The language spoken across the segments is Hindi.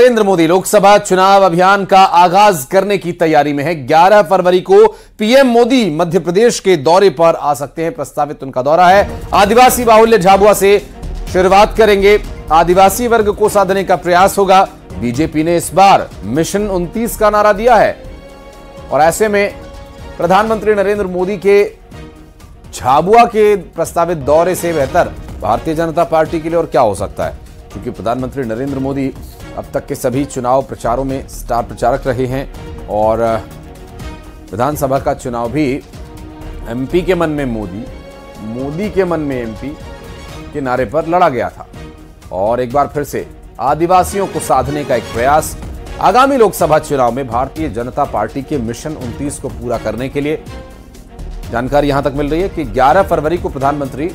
नरेंद्र मोदी लोकसभा चुनाव अभियान का आगाज़ करने की तैयारी में है। 11 फरवरी को पीएम मोदी मध्य प्रदेश के दौरे पर आ सकते हैं। प्रस्तावित उनका दौरा है। आदिवासी बाहुल्य झाबुआ से शुरुआत करेंगे। आदिवासी वर्ग को साधने का प्रयास होगा। बीजेपी ने इस बार मिशन 29 का नारा दिया है। और ऐसे में प्रधानमंत्री नरेंद्र मोदी के झाबुआ के प्रस्तावित दौरे से बेहतर भारतीय जनता पार्टी के लिए और क्या हो सकता है? क्योंकि प्रधानमंत्री नरेंद्र मोदी अब तक के सभी चुनाव प्रचारों में स्टार प्रचारक रहे हैं और विधानसभा का चुनाव भी एमपी के मन में मोदी मोदी के मन में एमपी के नारे पर लड़ा गया था। और एक बार फिर से आदिवासियों को साधने का एक प्रयास आगामी लोकसभा चुनाव में भारतीय जनता पार्टी के मिशन 29 को पूरा करने के लिए। जानकारी यहाँ तक मिल रही है कि 11 फरवरी को प्रधानमंत्री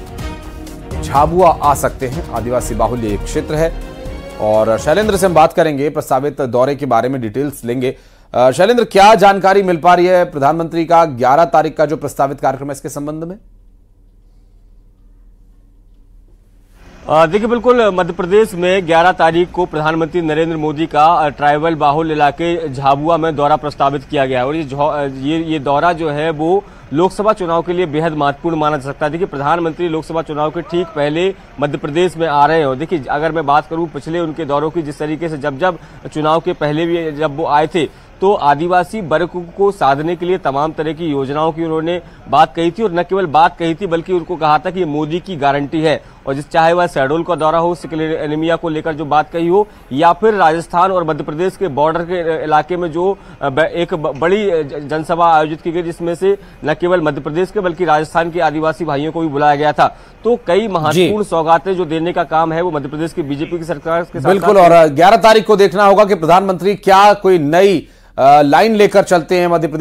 झाबुआ आ सकते हैं। आदिवासी बाहुल्य एक क्षेत्र है। और शैलेंद्र से हम बात करेंगे, प्रस्तावित दौरे के बारे में डिटेल्स लेंगे। शैलेंद्र, क्या जानकारी मिल पा रही है प्रधानमंत्री का 11 तारीख का जो प्रस्तावित कार्यक्रम है, इसके संबंध में? देखिए, बिल्कुल, मध्य प्रदेश में 11 तारीख को प्रधानमंत्री नरेंद्र मोदी का ट्राइबल बाहुल इलाके झाबुआ में दौरा प्रस्तावित किया गया है। और ये ये ये दौरा जो है, वो लोकसभा चुनाव के लिए बेहद महत्वपूर्ण माना जा सकता है। देखिए, प्रधानमंत्री लोकसभा चुनाव के ठीक पहले मध्य प्रदेश में आ रहे हो। देखिए, अगर मैं बात करूँ पिछले उनके दौरों की, जिस तरीके से जब जब चुनाव के पहले भी जब वो आए थे तो आदिवासी वर्ग को साधने के लिए तमाम तरह की योजनाओं की उन्होंने बात कही थी और न केवल बात कही थी बल्कि उनको कहा था कि ये मोदी की गारंटी है। और जिस चाहे वह शहडोल का दौरा हो सिकल एनीमिया को लेकर जो बात कही हो या फिर राजस्थान और मध्य प्रदेश के बॉर्डर के इलाके में जो एक बड़ी जनसभा आयोजित की गई जिसमें से न केवल मध्य प्रदेश के बल्कि राजस्थान के आदिवासी भाइयों को भी बुलाया गया था। तो कई महत्वपूर्ण सौगातें जो देने का काम है वो मध्य प्रदेश की बीजेपी की सरकार के साथ बिल्कुल और ग्यारह तारीख को देखना होगा कि प्रधानमंत्री क्या कोई नई लाइन लेकर चलते हैं मध्य प्रदेश